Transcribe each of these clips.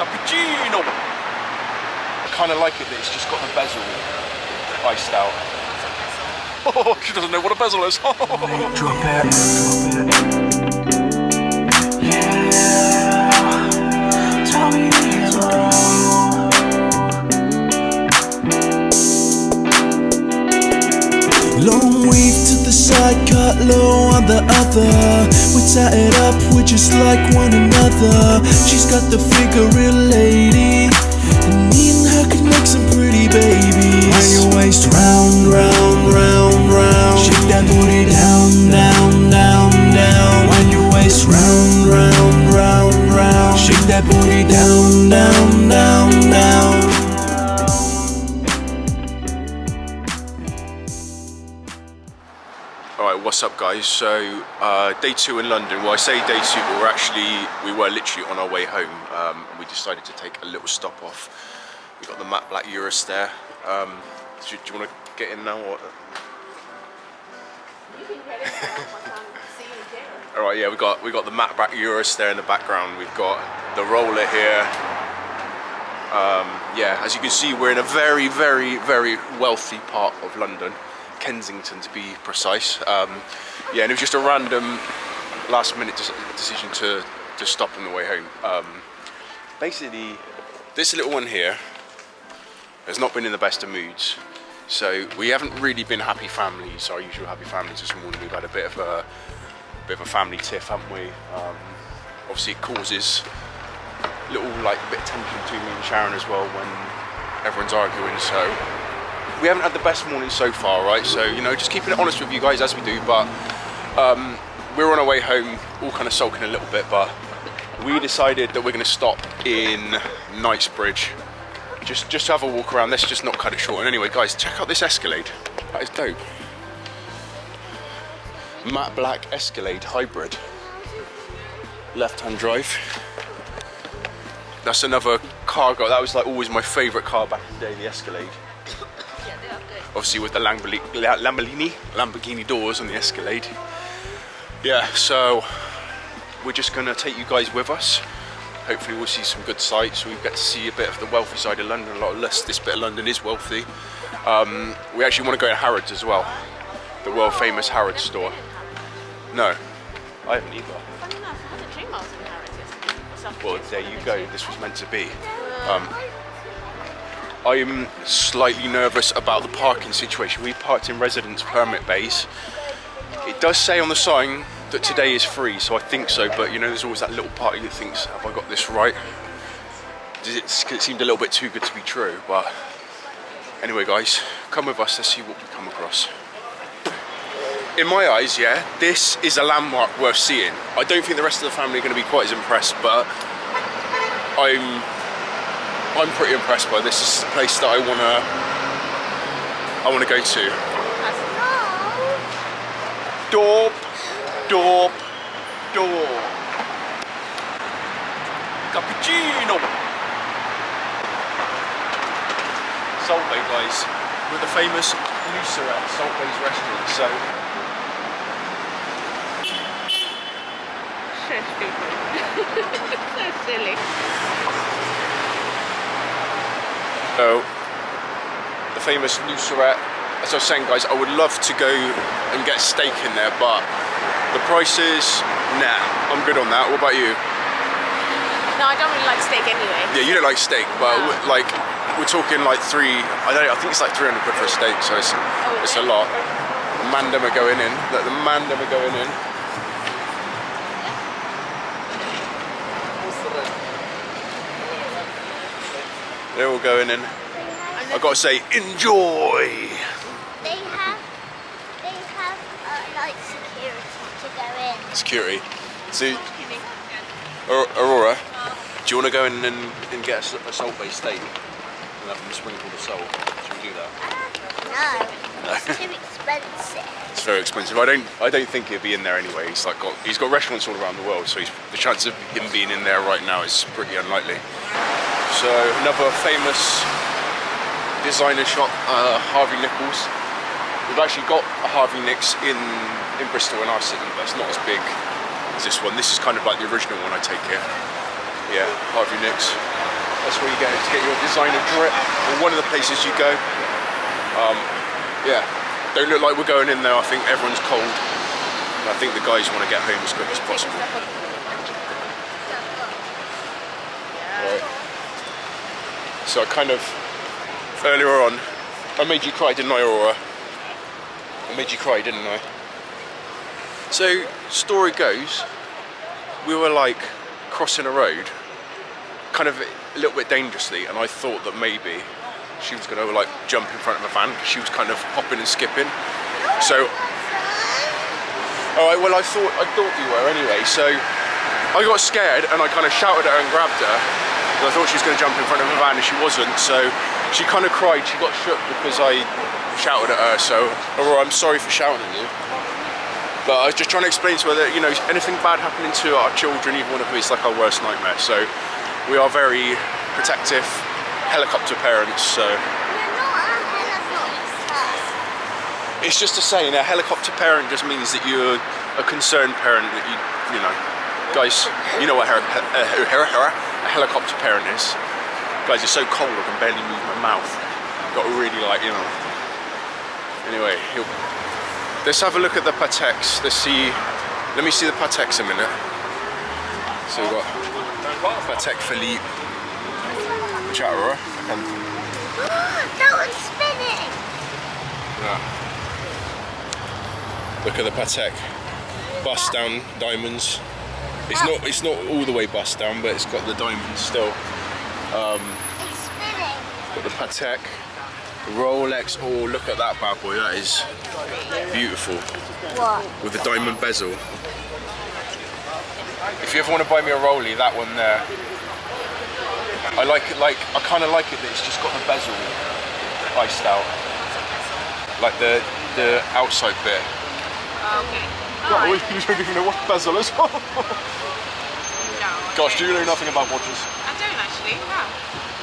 Cappuccino! I kind of like it that it's just got the bezel iced out. Oh, she doesn't know what a bezel is. side, cut low on the other. We tie it up, we're just like one another. She's got the figure, real lady. And me and her could make some pretty babies. Wind your waist round, round, round, round. Shake that booty down, All right, what's up, guys? So, uh, day two in London. Well, I say day two, but we're actually we were literally on our way home. Um, and we decided to take a little stop off. We got the matte black Urus there. Um, do, do you want to get in now? Or? All right, yeah, we got we got the matte black Urus there in the background. We've got the roller here. Um, yeah, as you can see, we're in a very, very, very wealthy part of London, Kensington to be precise. Um, yeah, and it was just a random last-minute dec- decision to to stop on the way home. Um, basically, this little one here has not been in the best of moods. So we haven't really been happy families, our usual happy families this morning. We've had a bit of a bit of a family tiff, haven't we? Um, obviously, it causes little like bit of tension between me and Sharon as well when everyone's arguing. So we haven't had the best morning so far, right? So you know, just keeping it honest with you guys as we do. But um, we're on our way home, all kind of sulking a little bit. But we decided that we're going to stop in Knightsbridge. Just, just have a walk around. Let's just not cut it short. And anyway, guys, check out this Escalade. That is dope. Matte Black Escalade Hybrid. Left-hand drive. That's another cargo. That was like always my favourite car back in the day, the Escalade. Obviously with the Lamborghini, Lamborghini, doors on the Escalade. Yeah, so we're just gonna take you guys with us. Hopefully we'll see some good sights. We get to see a bit of the wealthy side of London. A lot less. This bit of London is wealthy. Um, we actually want to go to Harrods as well, the world famous Harrods store. No, I haven't either. Funny enough, I had a dream I Harrods yesterday. Well, there you go. This was meant to be. Um, I'm slightly nervous about the parking situation. We parked in residence permit base. It does say on the sign that today is free, so I think so. But you know, there's always that little part of you that thinks, "Have I got this right?" It seemed a little bit too good to be true. But anyway, guys, come with us. Let's see what we come across. In my eyes, yeah, this is a landmark worth seeing. I don't think the rest of the family are going to be quite as impressed, but I'm I'm pretty impressed by this. This is a place that I wanna I wanna go to. Dorp, dorp, dorp. Cappuccino. Salt Bae guys, with the famous Nusr-Et Salt Bae's restaurant. So So stupid. so silly. So, the famous Nusr-Et. As I was saying, guys, I would love to go and get steak in there, but the prices, nah, I'm good on that. What about you? No, I don't really like steak anyway. Yeah, you don't like steak, but No. like we're talking like three. I don't. know, I think it's like 300 quid for a steak, so it's Oh, it's a lot. The mandem are going in. The mandem are going in. They're all going in. I've got to say, enjoy. They have, they have uh, like security to go in. Security. So, Aurora, do you want to go in and, and get a salt based steak and have them sprinkle the salt? Should we do that? No, No. it's too expensive. It's very expensive. I don't. I don't think he'll be in there anyway. He's like got. He's got restaurants all around the world, so he's, the chance of him being in there right now is pretty unlikely. So another famous designer shop, uh, Harvey Nichols. We've actually got a Harvey Nicks in in Bristol our city, but it's not as big as this one. This is kind of like the original one, I take it. Yeah, Harvey Nicks. That's where you go to get your designer drip, or one of the places you go. Um, yeah, don't look like we're going in there. I think everyone's cold. And I think the guys want to get home as quick as possible. Right. So I kind of earlier on, I made you cry, didn't I, Aurora? I made you cry, didn't I? So story goes, we were like crossing a road, kind of a little bit dangerously, and I thought that maybe she was going to like jump in front of a van because she was kind of hopping and skipping. So, all right, well I thought I thought you were anyway. So I got scared and I kind of shouted at her and grabbed her. I thought she was going to jump in front of a van and she wasn't. So she kind of cried. She got shook because I shouted at her. So, Aurora, I'm sorry for shouting at you. But I was just trying to explain to her that, you know, anything bad happening to our children, even one of them, is like our worst nightmare. So we are very protective helicopter parents. So it's just a saying, a helicopter parent just means that you're a concerned parent that you, you know, guys, you know what her, a, a helicopter parent is. Guys, it's so cold I can barely move my mouth. Got to really like, you know. Anyway, let's have a look at the Pateks. Let's see, let me see the Pateks a minute. So we've got Patek Philippe. Chat, Aurora. And, that one's spinning. yeah. Look at the Patek. Bust down diamonds. It's not it's not all the way bust down, but it's got the diamonds still. It's spinning. Got the Patek, the Rolex. Oh, look at that bad boy. That is beautiful What? with the diamond bezel. If you ever want to buy me a Rollie, that one there. I like it. Like I kind of like it that it's just got the bezel iced out, like the the outside bit. Okay. God, Alright. you don't even know what bezel is. Gosh, do you know nothing about watches? I don't actually. Wow.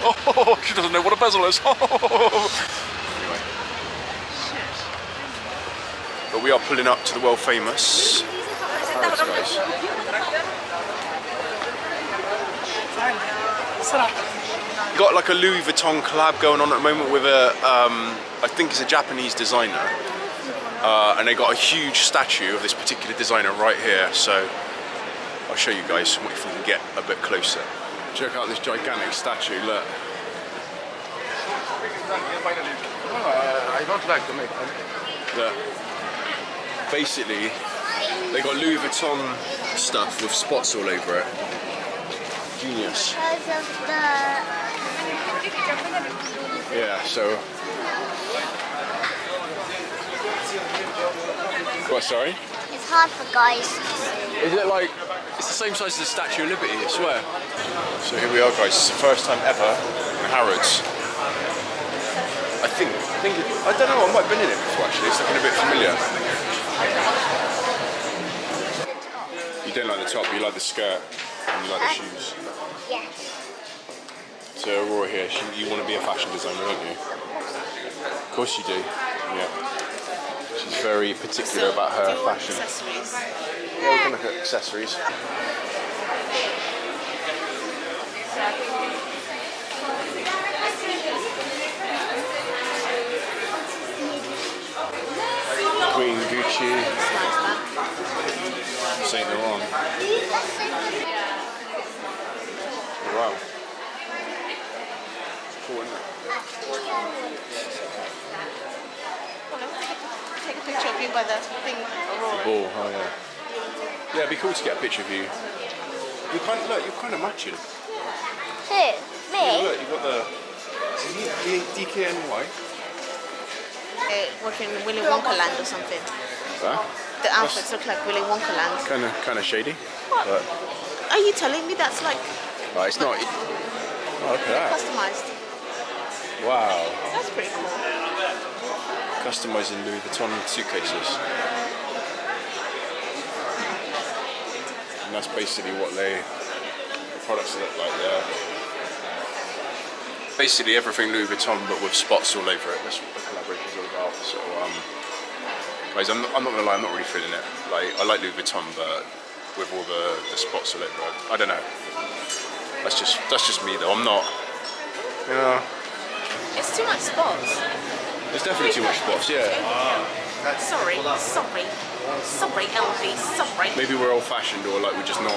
Oh, she doesn't know what a bezel is. anyway. But we are pulling up to the world famous Harrods, guys. Got like a Louis Vuitton collab going on at the moment with a, um, I think it's a Japanese designer. Uh, and they got a huge statue of this particular designer right here. So I'll show you guys if we can get a bit closer. Check out this gigantic statue, look. Ah, I don't like to make Look. Basically, they got Louis Vuitton stuff with spots all over it. Genius. Because of the. Yeah, so. What, sorry? It's hard for guys to see. Is it like. It's the same size as the Statue of Liberty, I swear. So here we are, guys. It's the first time ever in Harrods. I think. I think. It, I don't know, I might have been in it before actually. It's looking a bit familiar. You don't like the top, you like the skirt, and you like the shoes. Yes. So Aurora here, she, you want to be a fashion designer, don't you? Of course you do. Yeah. She's very particular about her fashion. accessories? Yeah, we look at accessories. Queen Gucci, It's. Saint Laurent. Wow. Cool, take a, take a picture of you by the thing, Aurora. Ball, oh yeah. Yeah, it'd be cool to get a picture of you. You kind of look, you're kind of matching. Who? Yeah, Me? look, you've got the is it DKNY. Uh, working in Willy Wonka land or something. Huh? The outfits look like Willy Wonka land. Kind of, kind of shady. What? But Are you telling me that's like but it's not. Oh, look at that! customized? Wow, That's pretty cool. Customizing Louis Vuitton suitcases. And that's basically what they, the products look like there. Basically everything Louis Vuitton, but with spots all over it. That's what the collaboration is all about. So, um, guys, I'm, I'm not gonna lie, I'm not really feeling it. Like, I like Louis Vuitton, but with all the, the spots all over it, I don't know. That's just that's just me though. I'm not Yeah. It's too much spots. There's definitely too much spots, yeah. Sorry, sorry. Sorry, LV, sorry. Maybe we're old fashioned or like we're just not.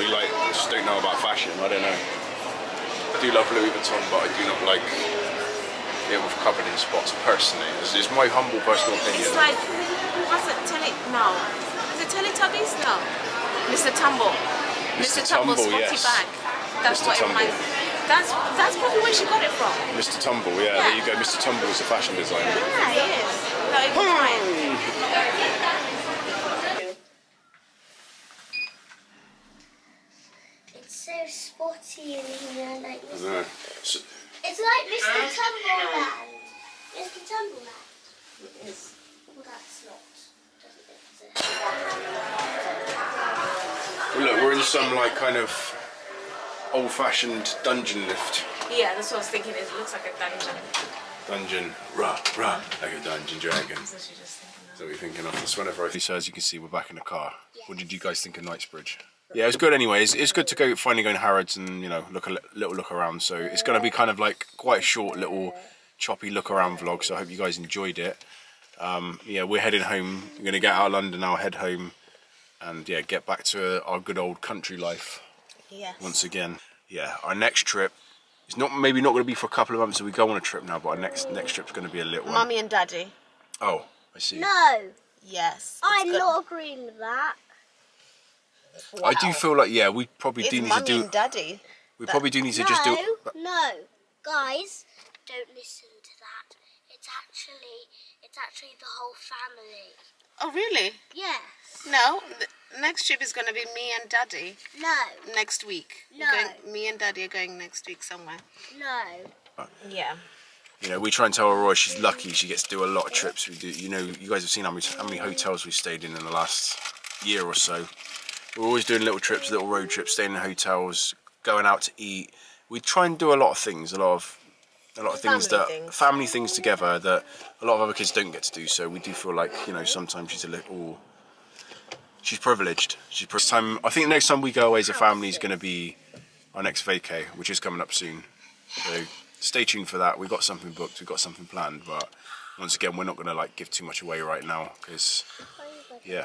We like just don't know about fashion. I don't know. I do love Louis Vuitton, but I do not like it with covered in spots personally. Is my humble personal opinion. It's like, what's it, Tele, no. Is it Teletubbies? No. Mr. Tumble. Mr. Tumble's Tumble, spotty yes. bag. That's Mr. what Tumble. it reminds that's, that's probably where she got it from. Mr. Tumble, yeah, there you go. Mr. Tumble is a fashion designer. Yeah, it is. Not even trying. It's so spotty in here, like I don't. So- It's like Mr. Ah. Tumbleland. Mr. Tumbleland. It is. Well, that's not. Doesn't exist. Well, look, we're in some like kind of old-fashioned dungeon lift. Yeah, that's what I was thinking. It looks like a dungeon. Dungeon, rah, rah, like a dungeon dragon. So she's just thinking Is that what you're thinking of? That's whenever I... So as you can see, we're back in the car. What did you guys think of Knightsbridge? Yeah, it's good anyway. It's, it's good to go finally going to Harrods and, you know, look a little look around. So it's going to be kind of like quite a short little choppy look around vlog. So I hope you guys enjoyed it. Um, yeah, we're heading home. We're going to get out of London now, head home and, yeah, get back to our good old country life Yes. once again. Yeah, our next trip is not maybe not going to be for a couple of months. So we go on a trip now, but our next next trip's going to be a little one. Mummy and Daddy. Oh, I see. No, Yes. I'm It's not agreeing with that. I do feel like yeah, we probably It's do need to do. and Daddy. We probably do need to no, just do. no, guys, don't listen to that. It's actually, it's actually the whole family. Oh, really? Yes. No. The next trip is going to be me and Daddy No. next week. No. Going, me and Daddy are going next week somewhere. No. Yeah. You know, we try and tell Aurora she's lucky. She gets to do a lot of trips. We do. You know, you guys have seen how many how many hotels we've stayed in in the last year or so. We're always doing little trips, little road trips, staying in hotels, going out to eat. We try and do a lot of things, a lot of a lot of things Family that things. family things together that a lot of other kids don't get to do. So we do feel like you know sometimes she's a little. She's privileged. She's pri- time. I think the next time we go away as a family is going to be our next vacay, which is coming up soon. So stay tuned for that. We've got something booked. We've got something planned, but once again, we're not going to like give too much away right now because yeah,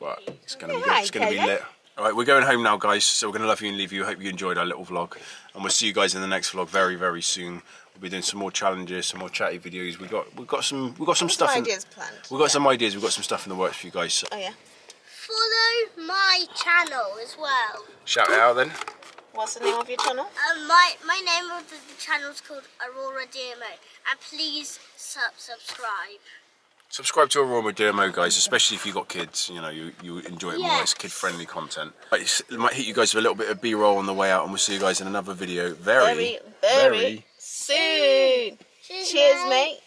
but it's going to be good. It's going to be lit. All right, we're going home now, guys. So we're going to love you and leave you. Hope you enjoyed our little vlog, and we'll see you guys in the next vlog very, very soon. We'll be doing some more challenges, some more chatty videos. We got, we got some, we got some stuff. Some in- ideas planned. We've got some ideas. We've got some stuff in the works for you guys. So Oh, yeah. Follow my channel as well. shout out then. What's the name of your channel? Um, my my name of the, the channel is called Aurora DMO, and please sub subscribe. Subscribe to Aurora Dermo, guys, especially if you've got kids. You know, you, you enjoy it more. Yes. It's kid-friendly content. Right, It might hit you guys with a little bit of B-roll on the way out, and we'll see you guys in another video very, Very, very soon. Cheers, Cheers, mate.